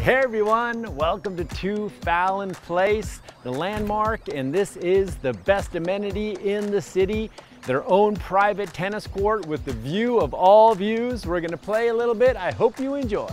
Hey everyone, welcome to Two Fallon Place, the landmark, and this is the best amenity in the city. Their own private tennis court with the view of all views. We're gonna play a little bit. I hope you enjoy.